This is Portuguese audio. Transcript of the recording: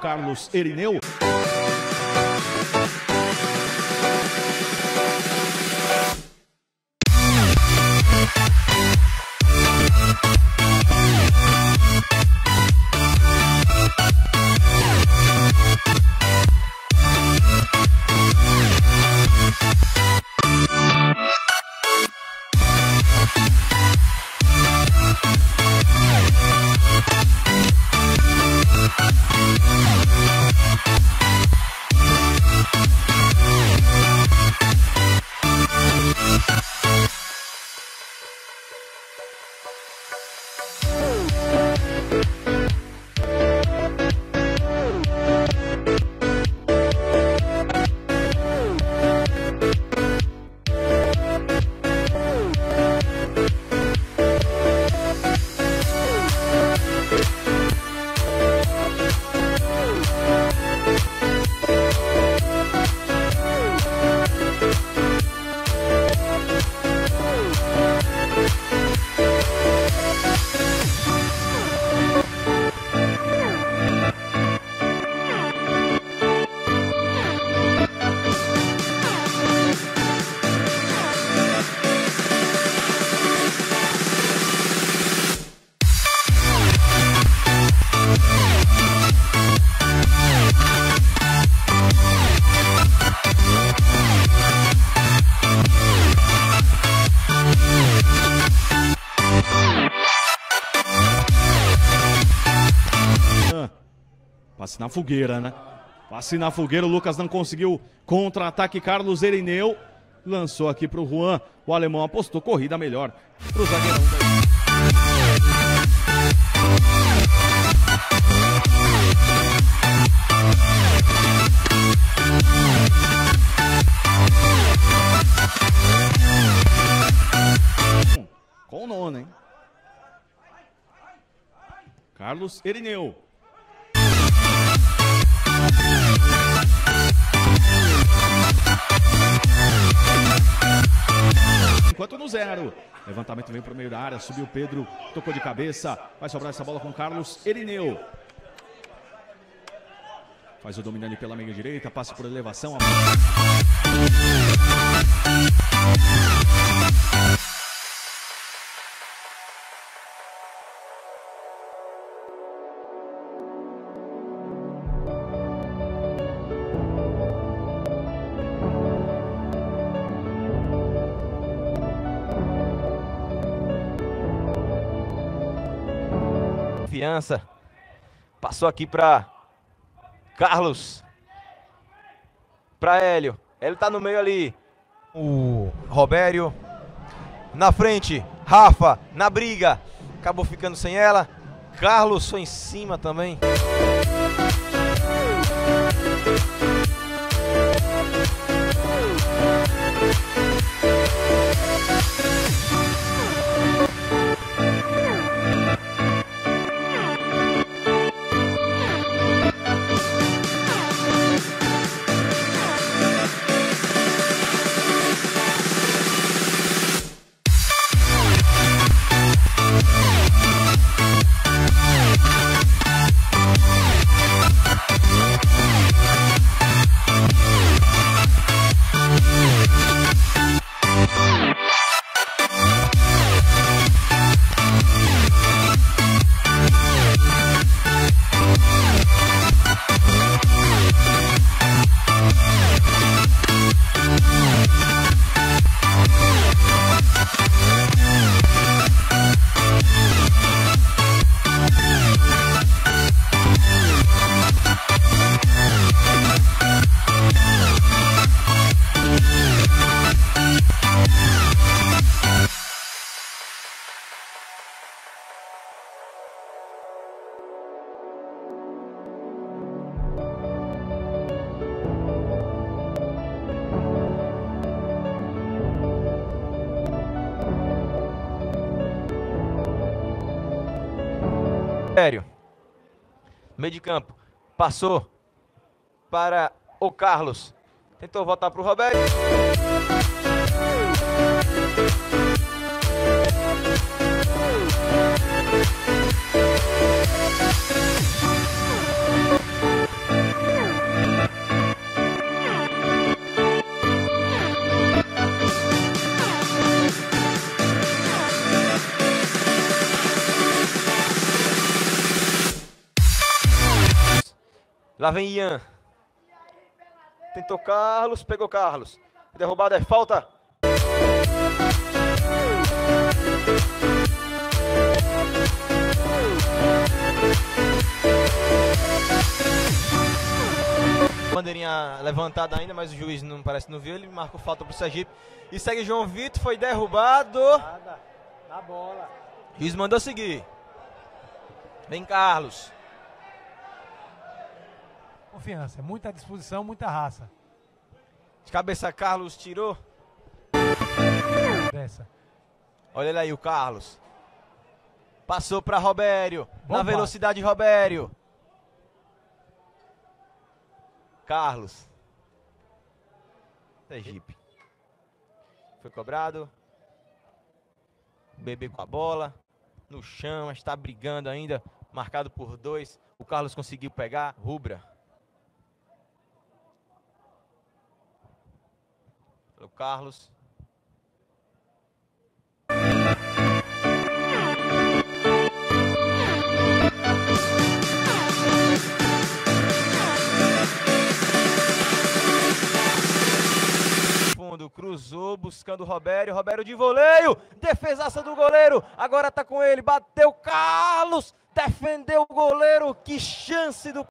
Carlos Erineu. Passe na fogueira, né? Passe na fogueira, o Lucas não conseguiu contra-ataque. Carlos Erineu lançou aqui pro Juan. O alemão apostou corrida melhor pro zagueirão. Com o nono, hein? Carlos Erineu. Enquanto no zero. Levantamento vem para o meio da área. Subiu Pedro. Tocou de cabeça. Vai sobrar essa bola com Carlos Erineu. Faz o dominante pela meia direita. Passa por elevação. Confiança. Passou aqui para Carlos. Para Hélio. Hélio tá no meio ali. O Robério. Na frente. Rafa. Na briga. Acabou ficando sem ela. Carlos foi em cima também. Sério. Meio de campo. Passou para o Carlos. Tentou voltar para o Roberto. Lá vem Ian. Tentou Carlos, pegou Carlos. Derrubada é falta. Bandeirinha levantada ainda, mas o juiz não parece não viu. Ele marcou falta pro Sergipe. E segue João Vitor, foi derrubado. Nada. Na bola. Juiz mandou seguir. Vem Carlos. Confiança. Muita disposição, muita raça. De cabeça Carlos tirou. Dessa. Olha ele aí, o Carlos. Passou para Robério. Bom na passe. velocidade, Robério. Carlos. Sergipe. Foi cobrado. Bebê com a bola. No chão, está brigando ainda. Marcado por dois. O Carlos conseguiu pegar. Rubra. Carlos. fundo, cruzou, buscando o Robério, Robério de voleio, defesaça do goleiro, agora tá com ele, bateu Carlos, defendeu o goleiro, que chance do